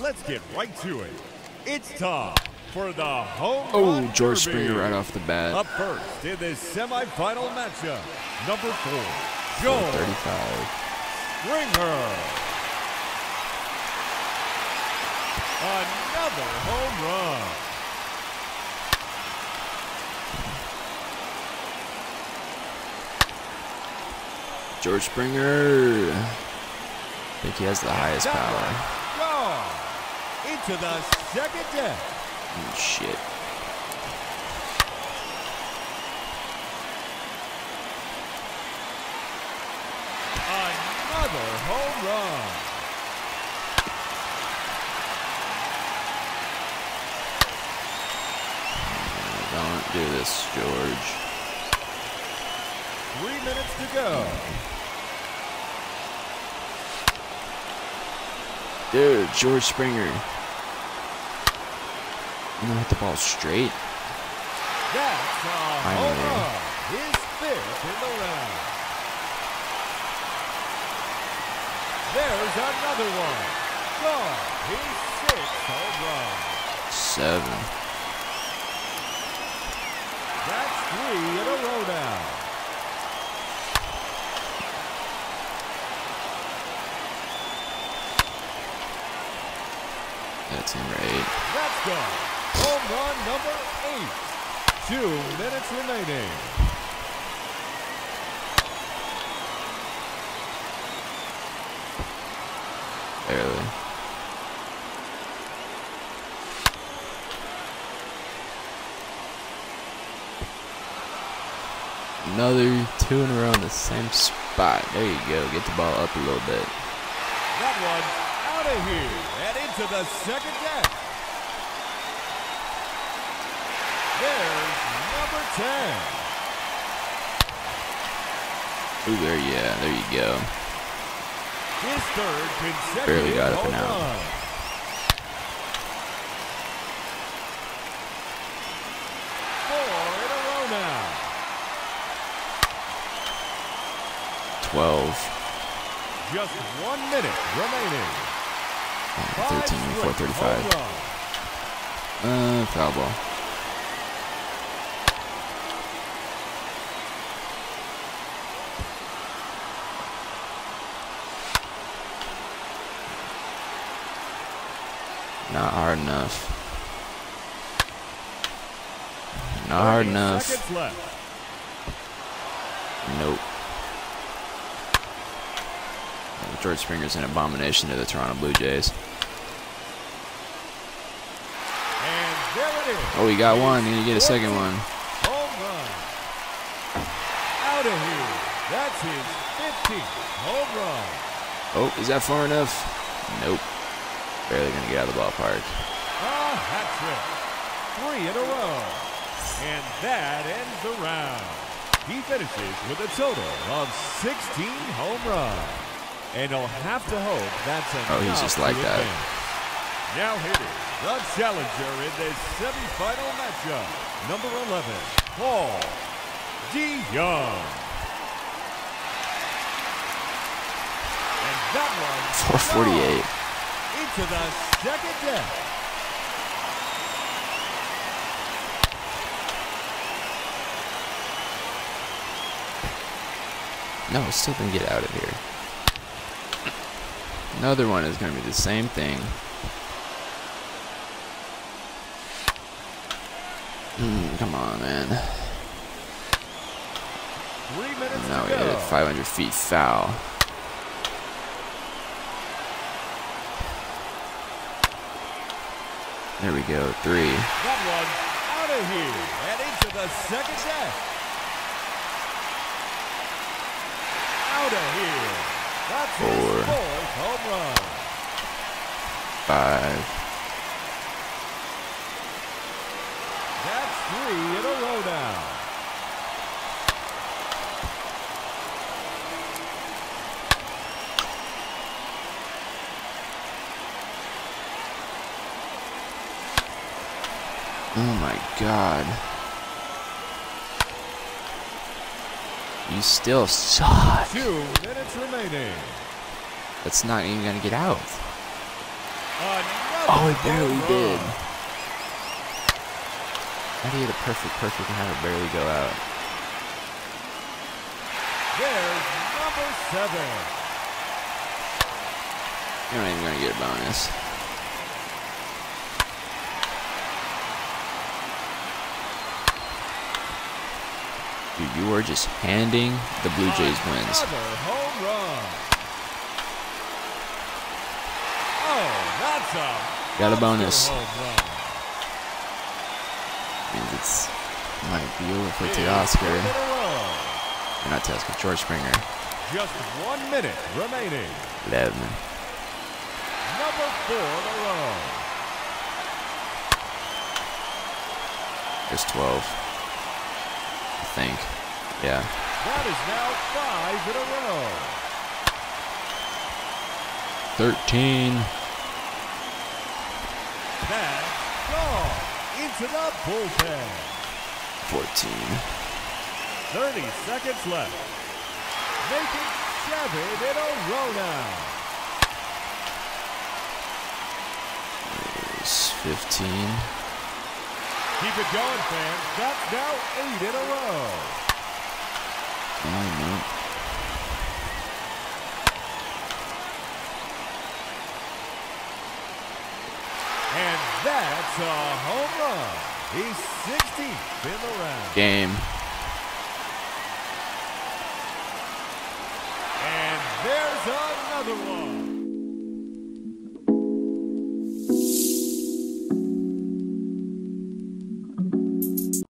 Let's get right to it. It's time for the home Oh, George derby. Springer right off the bat. Up first in this semifinal matchup, number four, George 35. Springer. Another home run. George Springer. I think he has the highest power. Into the second deck. Oh, shit. Another home run. Don't do this, George. Three minutes to go. Dude, George Springer. You know, hit the ball straight. That's a home Finally. run. His fifth in the round. There's another one. Gone. His sixth home run. Seven. That's three in a row now. That's number eight. That's gone. Home run number eight. Two minutes remaining. Barely. Another two in a row in the same spot. There you go. Get the ball up a little bit. That one's out of here and into the second deck. There's number 10. Ooh, there, yeah, there you go. His third consecutive Barely got up home and out. run. Four in a row now. Twelve. Just one minute remaining. Five 13, straight 435. Uh, foul ball. Not hard enough. Not hard enough. Nope. George Springer's an abomination to the Toronto Blue Jays. And there it is. Oh, he got one. He get a second 14th one. Home run. Out of here. That's his 15th home run. Oh, is that far enough? Nope. Barely gonna get out of the ballpark. A hat trick. Three in a row. And that ends the round. He finishes with a total of 16 home runs. And he'll have to hope that's enough Oh, he's just like that. advance. Now hitting the challenger in this semifinal matchup. Number 11, Paul DeJong. And that one 448. into the second deck. No, still didn't get out of here. Another one is gonna be the same thing. Hmm, come on, man. Three minutes Now we hit 500 feet foul. There we go, three. That one's out of here and into the second deck. Out of here. That's Four. his fourth home run. Five. That's three in a row now. Oh my god. You still suck. Two minutes remaining. That's not even gonna get out. Oh, it barely did. How do you hit a perfect, perfect and have it barely go out? There's number seven. You're not even gonna get a bonus. Dude, you are just handing the Blue Jays wins. Oh, Another home run. Oh, that's a Got a bonus. Means it's might be over for Teoscar. two in a row. Or not Teoscar, George Springer. Just one minute remaining. 11. Number four in a row. There's 12. I think. Yeah. That is now five in a row. 13. That's gone into the bullpen. 14. 30 seconds left. Making seven in a row now. There's 15. Keep it going, fans. That's now eight in a row. Oh, no. And that's a home run. He's 16th in the round. Game. And there's another one.